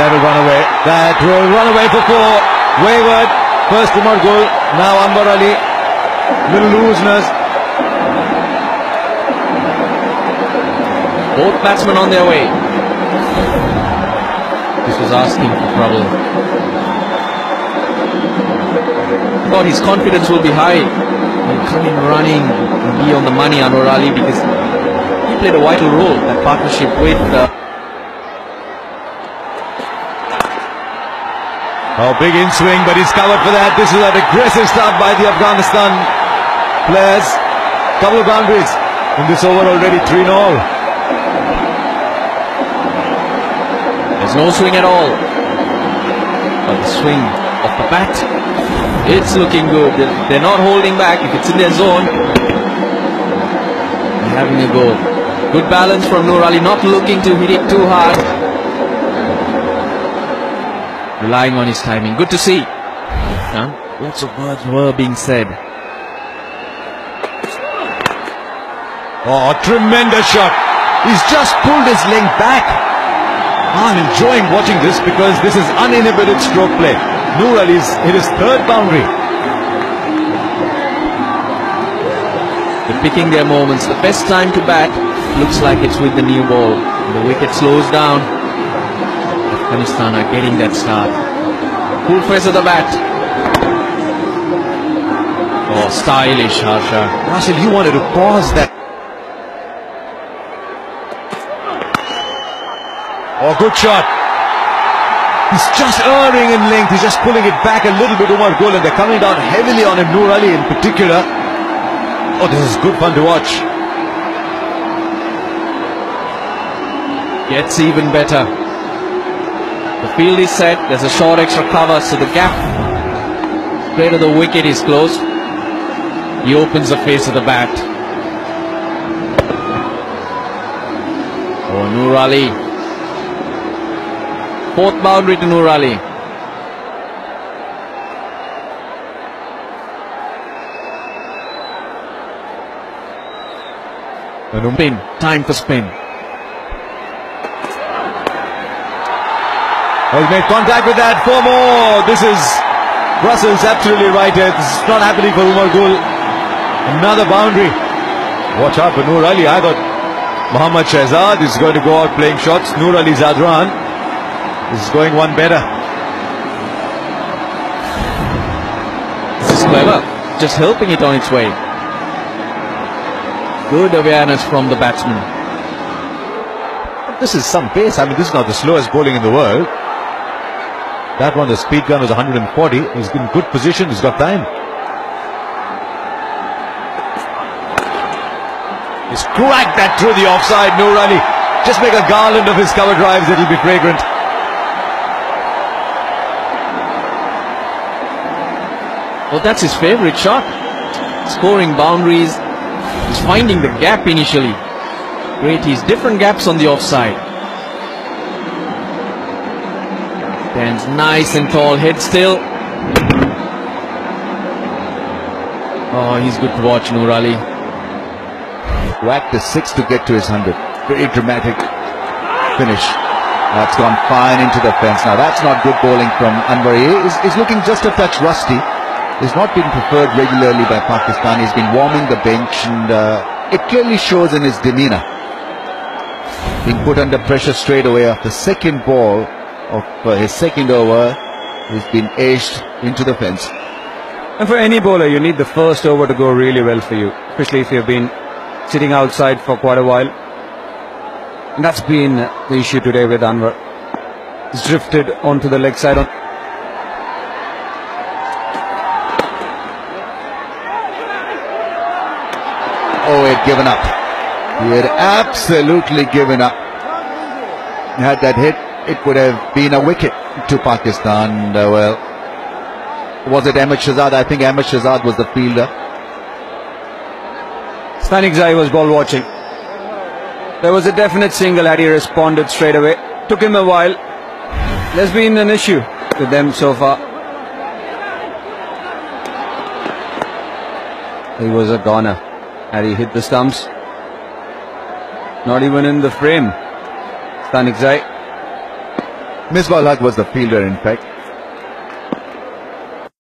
That'll run away. That will run away for four. Wayward. First Umar Gul. Now Anwar Ali. Little looseness. Both batsmen on their way. This was asking for trouble. Thought his confidence will be high. He'll come in running and be on the money, Anwar Ali, because he played a vital role, that partnership with... Uh, Oh, big in swing, but he's covered for that. This is an aggressive start by the Afghanistan players. Couple of boundaries in this over already 3 0. There's no swing at all. But the swing of the bat, it's looking good. They're, not holding back. If it's in their zone, they're having a go. Good balance from Noor Ali, not looking to hit it too hard. Relying on his timing. Good to see. Huh? Lots of words were being said. Oh, tremendous shot. He's just pulled his length back. I'm enjoying watching this because this is uninhibited stroke play. Noor Ali's hit his third boundary. They're picking their moments. The best time to bat looks like it's with the new ball. The wicket slows down. Afghanistan are getting that start. Cool face of the bat. Oh, stylish, Harsha. Russell, you wanted to pause that. Oh, good shot. He's just erring in length. He's just pulling it back a little bit, Umar Gul, and they're coming down heavily on him, Noor Ali in particular. Oh, this is good fun to watch. Gets even better. The field is set. There's a short extra cover, so the gap straight of the wicket is closed. He opens the face of the bat. Oh, Noor Ali. Fourth boundary to Noor Ali. Spin. Time for spin. He made contact with that. Four more. This is Russell's absolutely right here. This is not happening for Umar Gul. Another boundary. Watch out for Noor Ali. I thought Muhammad Shahzad is going to go out playing shots. Noor Ali Zadran is going one better. This is clever. Just helping it on its way. Good awareness from the batsman. This is some pace. I mean, this is not the slowest bowling in the world. That one, the speed gun was 140. He's in good position. He's got time. He's cracked that through the offside. Noor Ali. Just make a garland of his cover drives. It'll be fragrant. Well, that's his favorite shot. Scoring boundaries. He's finding the gap initially. Great, he's different gaps on the offside. Stands nice and tall, head still. Oh, he's good to watch, Noor Ali. Whacked the six to get to his 100. Very dramatic finish. That's gone fine into the fence. Now, that's not good bowling from Anwar. He is, is looking just a touch rusty. He's not been preferred regularly by Pakistan. He's been warming the bench and uh, it clearly shows in his demeanour. Being put under pressure straight away after second ball of uh, his second over. He's been edged into the fence. And for any bowler, you need the first over to go really well for you, especially if you've been sitting outside for quite a while. And that's been the issue today with Anwar. He's drifted onto the leg side. On Oh, he had given up. He had absolutely given up. Had that hit, it would have been a wicket to Pakistan. Uh, well, was it Ahmed Shahzad? I think Ahmed Shahzad was the fielder. Stanikzai was ball watching. There was a definite single had he responded straight away. Took him a while. There's been an issue with them so far. He was a goner. Had he hit the stumps? Not even in the frame. Stanikzai. Misbah Haq was the fielder, in fact.